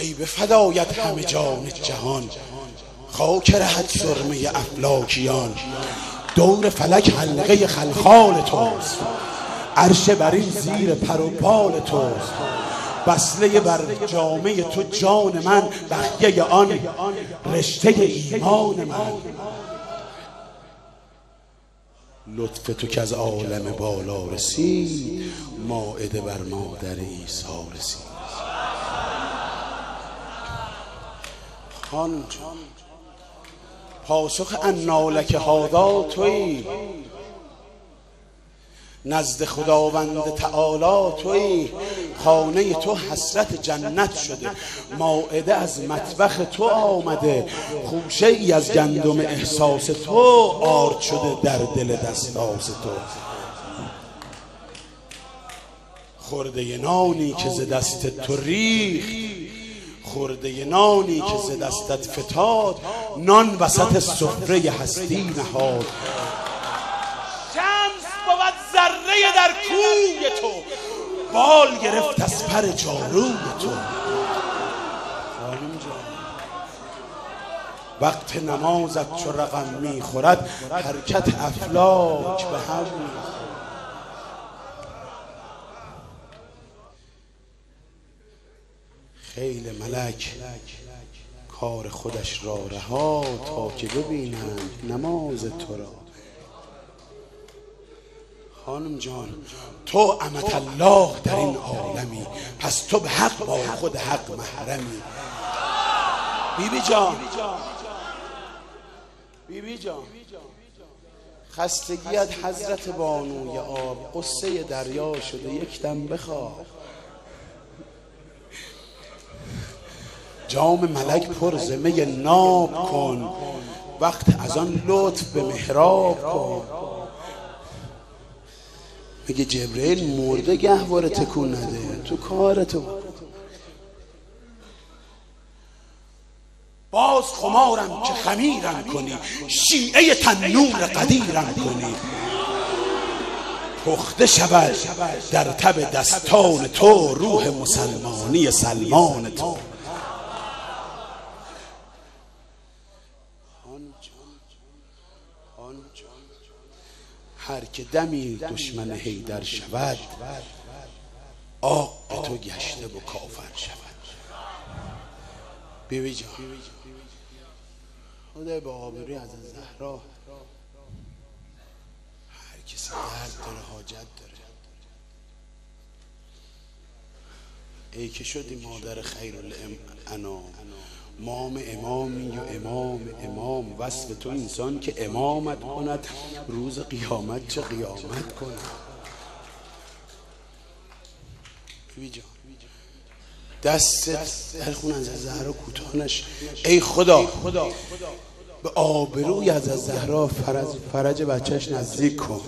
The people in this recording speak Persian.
ای به فدایت همه جان جهان خاک رهت سرمه افلاکیان. دور فلک حلقه خلخال توست عرش برین زیر پر و پال توست. بسله بر جامعه تو جان من بخیه آن رشته ایمان من. لطف تو که از عالم بالا رسید ماعده بر مادر عیسی رسید. خانم پاسخ انالک هادا توی. نزد خداوند تعالی توی. خانه تو حسرت جنت شده. ماعده از مطبخ تو آمده. خوشه ای از گندم احساس تو آرد شده در دل دستاس تو. خورده نانی که ز دست تو ریخ خورده نانی که ز دستت فتاد نان وسط سفره هستی نهاد. شمس بود ذره در کوی تو. بال گرفت از پر جاروی تو. وقت نمازت چو رقم می‌خورد حرکت افلاک به هم خیل ملک کار خودش را رها تا که ببینند نماز تو را. خانم جان تو امت الله در این عالمی پس تو به حق با خود حق محرمی. بیبی جان بیبی جان خستگیت حضرت بانوی آب قصه دریا شده یک دم بخواه. جام ملک پر زمه ناب کن. وقت از آن لطف به محراب کن. میگه جبرئیل مرده گهواره تکون نده. تو کارتو باز خمارم که خمیرم کنی. شیعه تنور قدیرم کنی. پخته شود در تب دستان تو روح مسلمانی سلمان تو. هر که دمی دشمن حیدر شود آق تو گشته و کافر شود. بیوی جان. خدا به آبروی از زهرا هر کسی درد داره حاجت داره. ای که شدی مادر خیر الانام مام امامی و امام امام. وصف تو انسان که امامت کند. روز قیامت چه قیامت کند. دست در خون از زهرا کوتانش ای خدا. به آبروی از زهرا فرج, فرج بچهش نزدیک کن.